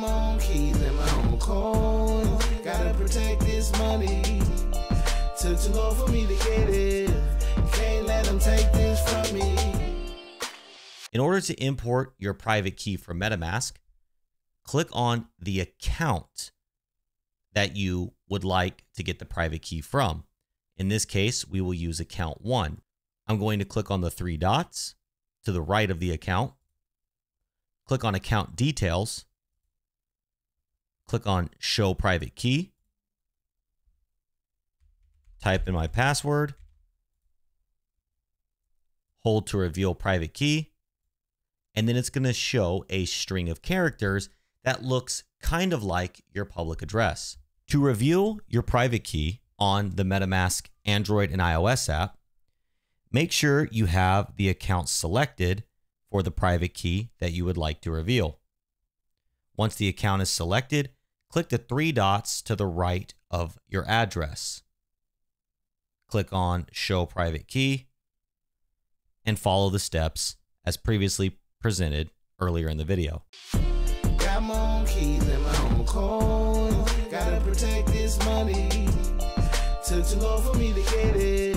my own keys and my own. Gotta protect this money. Took too long for me to get it. Can't let them take this from me. In order to import your private key from MetaMask, click on the account that you would like to get the private key from. In this case, we will use account one. I'm going to click on the three dots to the right of the account, click on account details, click on show private key, type in my password, hold to reveal private key, and then it's going to show a string of characters that looks kind of like your public address. To reveal your private key on the MetaMask Android and iOS app, make sure you have the account selected for the private key that you would like to reveal. Once the account is selected, click the three dots to the right of your address. Click on Show Private Key and follow the steps as previously presented earlier in the video. Took too long for me to get it.